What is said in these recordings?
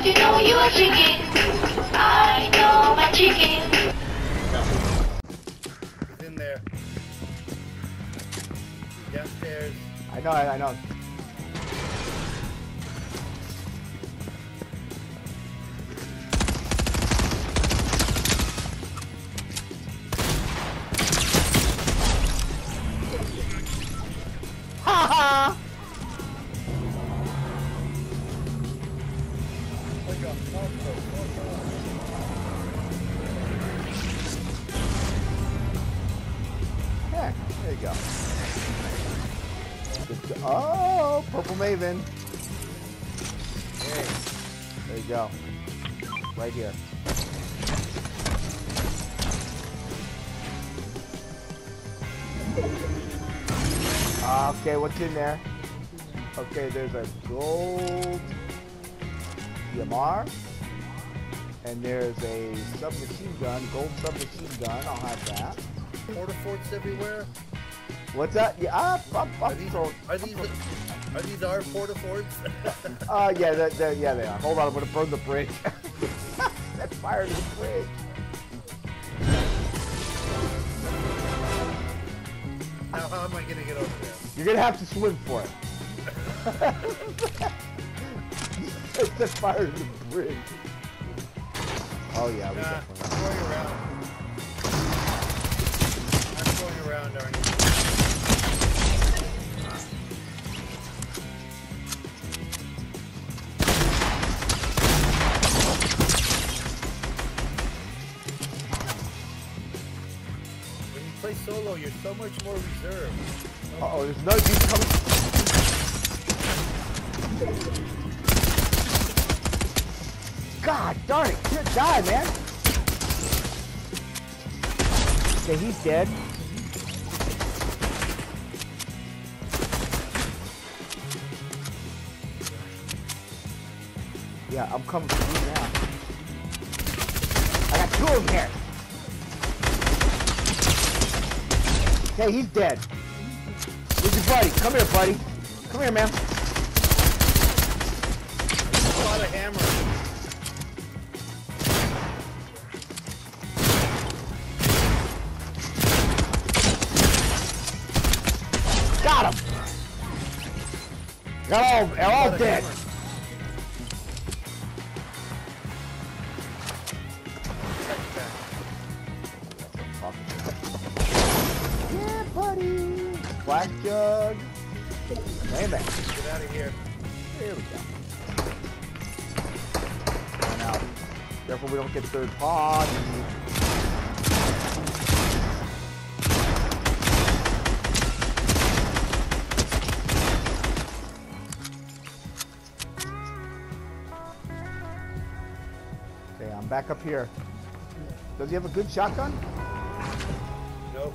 got to know you are chicken. I know my chicken. He's in there. Downstairs. I know, I know. A there you go. Oh, purple maven. There you go. Right here. Okay, what's in there? Okay, there's a gold DMR. And there's a submachine gun, gold submachine gun. I'll have that. Porta forts everywhere. What's that? Yeah, ah, I'm, I'm Are these throwing- are these are these our porta forts? Uh, yeah, they're, they're, yeah, they are. Hold on, I'm gonna burn the bridge. that fire to the bridge. now how am I gonna get over there? You're gonna have to swim for it. Set fire to the bridge. Oh yeah, we Nah, I'm going around. I'm going around. When you play solo, you're so much more reserved. Uh oh, there's another dude coming. God darn it! Can't die, man. Okay, he's dead. Yeah, I'm coming for you now. I got two of them here. Okay, he's dead. Where's your buddy? Come here, buddy. Come here, man. Got all, they're all dead. Yeah, buddy. Black jug. Amen. Get out of here. There we go. Now, careful we don't get third pod. Back up here. Does he have a good shotgun? Nope.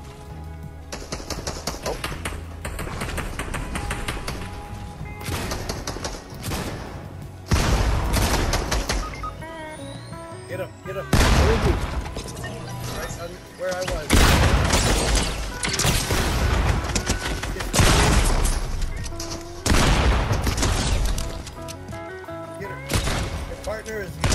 Oh. Get him. Get him. Where is he? Right on where I was. Partner is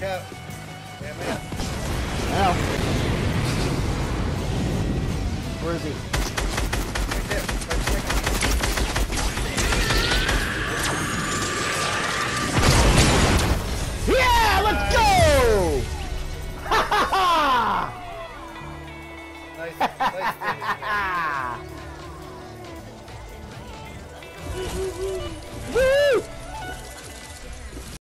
cap. Damn it. Ow. Where is he? Yeah, let's go! Nice, nice. Woo!